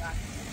back.